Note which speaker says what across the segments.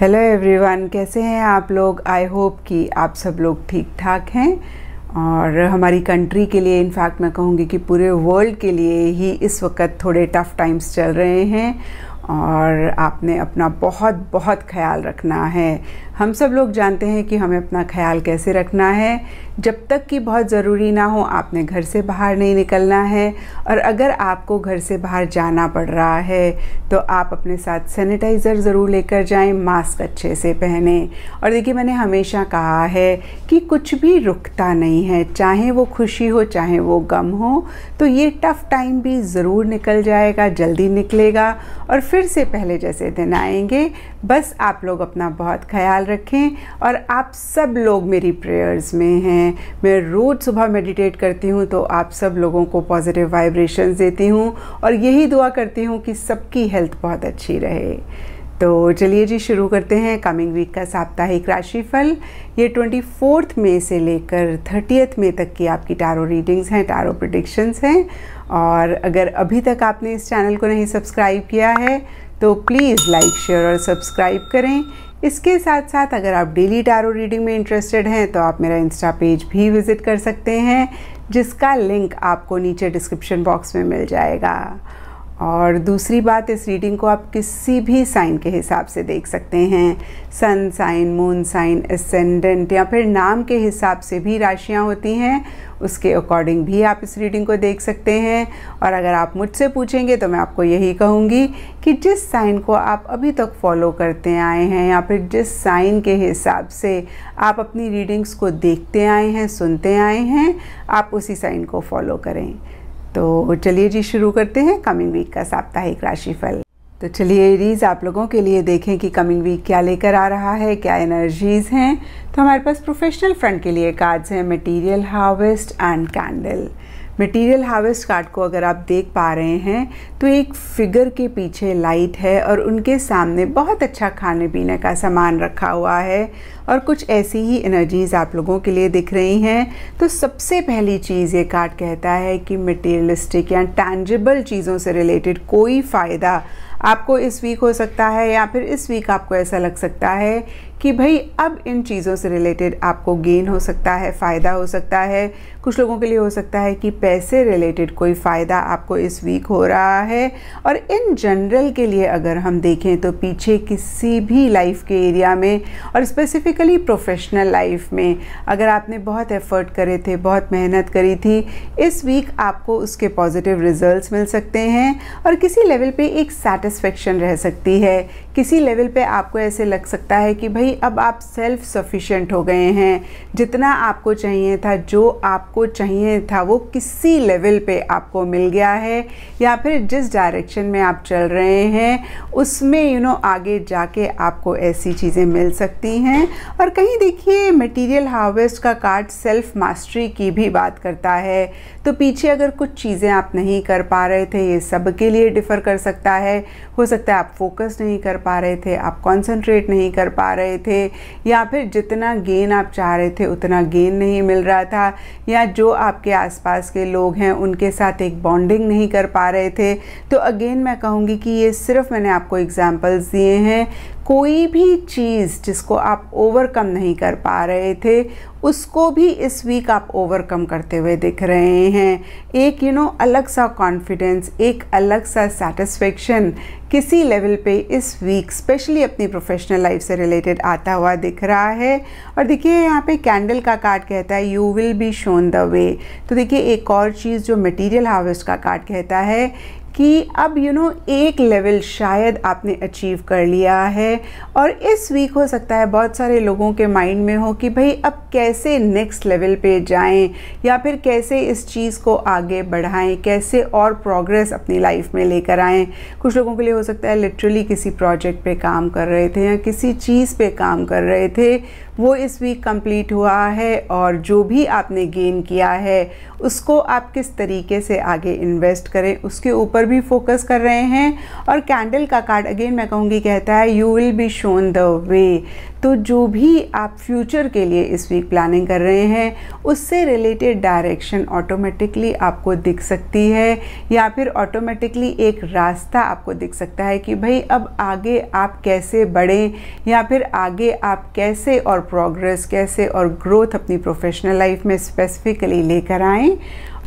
Speaker 1: Hello everyone कैसे हैं आप लोग? आई होप कि आप सब लोग ठीक ठाक हैं। और हमारी कंट्री के लिए इनफैक्ट मैं कहूँगी कि पूरे वर्ल्ड के लिए ही इस वक्त थोड़े टफ़ टाइम्स चल रहे हैं। और आपने अपना बहुत बहुत ख्याल रखना है। हम सब लोग जानते हैं कि हमें अपना ख्याल कैसे रखना है। जब तक कि बहुत ज़रूरी ना हो, आपने घर से बाहर नहीं निकलना है। और अगर आपको घर से बाहर जाना पड़ रहा है तो आप अपने साथ सैनिटाइज़र ज़रूर लेकर जाएँ, मास्क अच्छे से पहने। और देखिए, मैंने हमेशा कहा है कि कुछ भी रुकता नहीं है। चाहे वो खुशी हो, चाहे वो गम हो तो ये टफ़ टाइम भी ज़रूर निकल जाएगा, जल्दी निकलेगा। और फिर से पहले जैसे दिन आएँगे। बस आप लोग अपना बहुत ख्याल रखें और आप सब लोग मेरी प्रेयर्स में हैं। मैं रोज़ सुबह मेडिटेट करती हूँ तो आप सब लोगों को पॉजिटिव वाइब्रेशंस देती हूँ और यही दुआ करती हूँ कि सबकी हेल्थ बहुत अच्छी रहे। तो चलिए जी, शुरू करते हैं कमिंग वीक का साप्ताहिक राशिफल। ये ट्वेंटी फोर्थ मे से लेकर थर्टियथ मे तक की आपकी टारो रीडिंग्स हैं टारो प्रडिक्शंस हैं। और अगर अभी तक आपने इस चैनल को नहीं सब्सक्राइब किया है तो प्लीज़ लाइक शेयर और सब्सक्राइब करें। इसके साथ साथ अगर आप डेली टारो रीडिंग में इंटरेस्टेड हैं तो आप मेरा इंस्टा पेज भी विज़िट कर सकते हैं, जिसका लिंक आपको नीचे डिस्क्रिप्शन बॉक्स में मिल जाएगा। और दूसरी बात, इस रीडिंग को आप किसी भी साइन के हिसाब से देख सकते हैं। Sun sign moon sign ascendant या फिर नाम के हिसाब से भी राशियाँ होती हैं। उसके अकॉर्डिंग भी आप इस रीडिंग को देख सकते हैं। और अगर आप मुझसे पूछेंगे तो मैं आपको यही कहूँगी कि जिस साइन को आप अभी तक फॉलो करते आए हैं या फिर जिस साइन के हिसाब से आप अपनी रीडिंग्स को देखते आए हैं, सुनते आए हैं, आप उसी साइन को फॉलो करें। तो चलिए जी, शुरू करते हैं कमिंग वीक का साप्ताहिक राशिफल। तो चलिए एरीज आप लोगों के लिए देखें कि कमिंग वीक क्या लेकर आ रहा है, क्या एनर्जीज़ हैं। तो हमारे पास प्रोफेशनल फ्रंट के लिए कार्ड्स हैं material harvest and candle material harvest card को अगर आप देख पा रहे हैं तो एक फिगर के पीछे लाइट है और उनके सामने बहुत अच्छा खाने पीने का सामान रखा हुआ है और कुछ ऐसी ही एनर्जीज़ आप लोगों के लिए दिख रही हैं। तो सबसे पहली चीज़ ये कार्ड कहता है कि मटेरियलिस्टिक या टैंजिबल चीज़ों से रिलेटेड कोई फ़ायदा आपको इस वीक हो सकता है या फिर इस वीक आपको ऐसा लग सकता है कि भाई अब इन चीज़ों से रिलेटेड आपको गेन हो सकता है, फ़ायदा हो सकता है। कुछ लोगों के लिए हो सकता है कि पैसे रिलेटेड कोई फ़ायदा आपको इस वीक हो रहा है। और इन जनरल के लिए अगर हम देखें तो पीछे किसी भी लाइफ के एरिया में और स्पेसिफिकली प्रोफेशनल लाइफ में अगर आपने बहुत एफर्ट करे थे, बहुत मेहनत करी थी, इस वीक आपको उसके पॉजिटिव रिज़ल्ट मिल सकते हैं। और किसी लेवल पर एक सेटिस्फेक्शन रह सकती है। किसी लेवल पे आपको ऐसे लग सकता है कि भाई अब आप सेल्फ सफिशेंट हो गए हैं। जितना आपको चाहिए था जो आपको चाहिए था वो किसी लेवल पे आपको मिल गया है। या फिर जिस डायरेक्शन में आप चल रहे हैं उसमें यू you नो know, आगे जाके आपको ऐसी चीज़ें मिल सकती हैं। और कहीं देखिए मटेरियल हार्वेस्ट का कार्ड सेल्फ मास्टरी की भी बात करता है। तो पीछे अगर कुछ चीज़ें आप नहीं कर पा रहे थे ये सब के लिए डिफ़र कर सकता है। हो सकता है आप फोकस नहीं कर पा रहे थे, आप कंसंट्रेट नहीं कर पा रहे थे, या फिर जितना गेन आप चाह रहे थे, उतना गेन नहीं मिल रहा था, या जो आपके आसपास के लोग हैं, उनके साथ एक बॉन्डिंग नहीं कर पा रहे थे। तो अगेन मैं कहूँगी कि ये सिर्फ़ मैंने आपको एग्ज़ाम्पल्स दिए हैं। कोई भी चीज़ जिसको आप ओवरकम नहीं कर पा रहे थे उसको भी इस वीक आप ओवरकम करते हुए दिख रहे हैं। एक यू you नो know, अलग सा कॉन्फिडेंस एक अलग सा सेटिस्फेक्शन किसी लेवल पे इस वीक स्पेशली अपनी प्रोफेशनल लाइफ से रिलेटेड आता हुआ दिख रहा है। और देखिए यहाँ पे कैंडल का कार्ड कहता है you will be shown the way तो देखिए एक और चीज़ जो मटेरियल हार्वेस्ट का कार्ड कहता है कि अब यू you नो know, एक लेवल शायद आपने अचीव कर लिया है। और इस वीक हो सकता है बहुत सारे लोगों के माइंड में हो कि भाई अब कैसे नेक्स्ट लेवल पे जाएँ? या फिर कैसे इस चीज़ को आगे बढ़ाएँ? कैसे और प्रोग्रेस अपनी लाइफ में लेकर आएँ? कुछ लोगों के लिए हो सकता है लिटरली किसी प्रोजेक्ट पे काम कर रहे थे या किसी चीज़ पे काम कर रहे थे। वो इस वीक कंप्लीट हुआ है और जो भी आपने गेन किया है, उसको आप किस तरीके से आगे इन्वेस्ट करें, उसके ऊपर भी फोकस कर रहे हैं। और कैंडल का कार्ड अगेन मैं कहूँगी कहता है you will be shown the way तो जो भी आप फ्यूचर के लिए इस वीक प्लानिंग कर रहे हैं, उससे रिलेटेड डायरेक्शन ऑटोमेटिकली आपको दिख सकती है, या फिर ऑटोमेटिकली एक रास्ता आपको दिख सकता है कि भाई अब आगे आप कैसे बढ़ें, या फिर आगे आप कैसे और प्रोग्रेस कैसे और ग्रोथ अपनी प्रोफेशनल लाइफ में स्पेसिफिकली लेकर आएँ।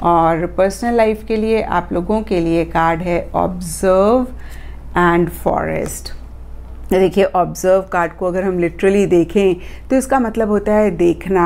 Speaker 1: और पर्सनल लाइफ के लिए आप लोगों के लिए कार्ड है ऑब्ज़र्व एंड फॉरेस्ट देखिए ऑब्ज़र्व कार्ड को अगर हम लिटरली देखें तो इसका मतलब होता है देखना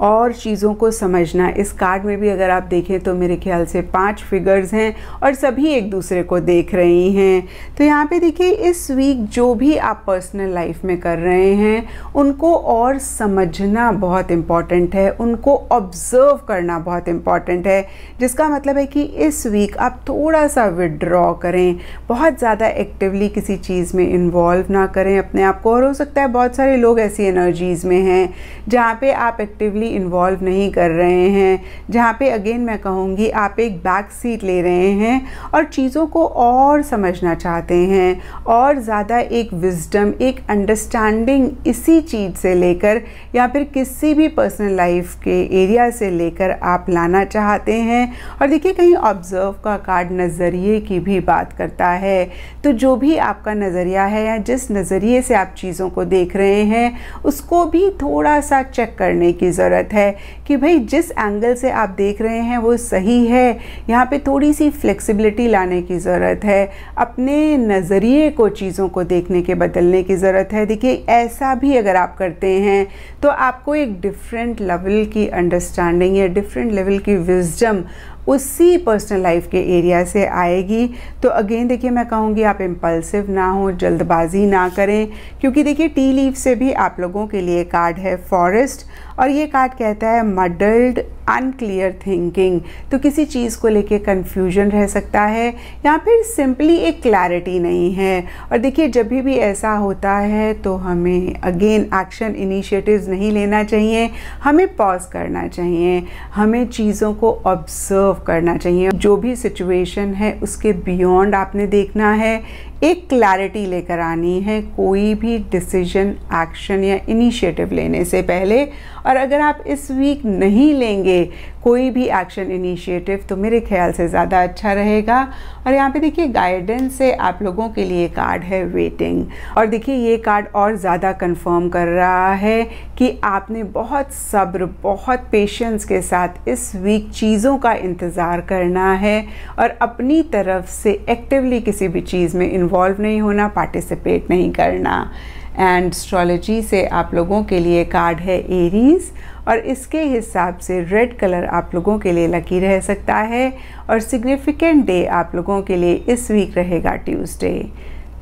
Speaker 1: और चीज़ों को समझना। इस कार्ड में भी अगर आप देखें तो मेरे ख्याल से पाँच फिगर्स हैं और सभी एक दूसरे को देख रही हैं। तो यहाँ पे देखिए, इस वीक जो भी आप पर्सनल लाइफ में कर रहे हैं, उनको और समझना बहुत इंपॉर्टेंट है। उनको ऑब्ज़र्व करना बहुत इंपॉर्टेंट है, जिसका मतलब है कि इस वीक आप थोड़ा सा विड्रॉ करें। बहुत ज़्यादा एक्टिवली किसी चीज़ में इन्वॉल्व ना करें अपने आप को। और हो सकता है बहुत सारे लोग ऐसी एनर्जीज़ में हैं, जहाँ पे आप एक्टिवली इन्वॉल्व नहीं कर रहे हैं, जहाँ पे अगेन मैं कहूँगी आप एक बैक सीट ले रहे हैं और चीज़ों को और समझना चाहते हैं और ज़्यादा एक विजडम एक अंडरस्टैंडिंग इसी चीज़ से लेकर या फिर किसी भी पर्सनल लाइफ के एरिया से लेकर आप लाना चाहते हैं। और देखिए, कहीं ऑब्ज़र्व का कार्ड नज़रिए की भी बात करता है तो जो भी आपका नज़रिया है या जिस नज़रिए से आप चीज़ों को देख रहे हैं, उसको भी थोड़ा सा चेक करने की ज़रूरत है कि भाई जिस एंगल से आप देख रहे हैं वो सही है। यहाँ पे थोड़ी सी फ्लेक्सिबिलिटी लाने की ज़रूरत है, अपने नज़रिए को चीज़ों को देखने के बदलने की ज़रूरत है। देखिए, ऐसा भी अगर आप करते हैं तो आपको एक डिफरेंट लेवल की अंडरस्टैंडिंग या डिफरेंट लेवल की विजडम उसी पर्सनल लाइफ के एरिया से आएगी। तो अगेन देखिए, मैं कहूँगी आप इम्पल्सिव ना हो, जल्दबाजी ना करें, क्योंकि देखिए टी लीव से भी आप लोगों के लिए कार्ड है फॉरेस्ट और ये कार्ड कहता है मडल्ड अनक्लियर थिंकिंग तो किसी चीज़ को लेके कन्फ्यूज़न रह सकता है, या फिर सिंपली एक क्लैरिटी नहीं है। और देखिए, जब भी भी ऐसा होता है तो हमें अगेन एक्शन इनिशिएटिव्स नहीं लेना चाहिए। हमें पॉज करना चाहिए। हमें चीज़ों को ऑब्ज़र्व करना चाहिए। जो भी सिचुएशन है, उसके बियॉन्ड आपने देखना है। एक क्लैरिटी लेकर आनी है, कोई भी डिसीज़न एक्शन या इनिशिएटिव लेने से पहले। और अगर आप इस वीक नहीं लेंगे कोई भी एक्शन इनिशिएटिव तो मेरे ख्याल से ज़्यादा अच्छा रहेगा। और यहाँ पे देखिए गाइडेंस से आप लोगों के लिए कार्ड है वेटिंग और देखिए, ये कार्ड और ज़्यादा कंफर्म कर रहा है कि आपने बहुत सब्र, बहुत पेशेंस के साथ इस वीक चीज़ों का इंतज़ार करना है। और अपनी तरफ़ से एक्टिवली किसी भी चीज़ में इन्वॉल्व नहीं होना पार्टिसिपेट नहीं करना। एंड एस्ट्रोलॉजी से आप लोगों के लिए कार्ड है एरीज़ और इसके हिसाब से रेड कलर आप लोगों के लिए लकी रह सकता है. और सिग्निफिकेंट डे आप लोगों के लिए इस वीक रहेगा ट्यूसडे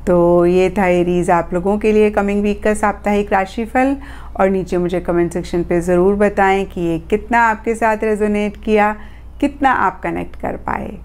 Speaker 1: तो ये था एरीज़ आप लोगों के लिए कमिंग वीक का साप्ताहिक राशिफल. और नीचे मुझे कमेंट सेक्शन पे ज़रूर बताएँ कि ये कितना आपके साथ रेजोनेट किया, कितना आप कनेक्ट कर पाए।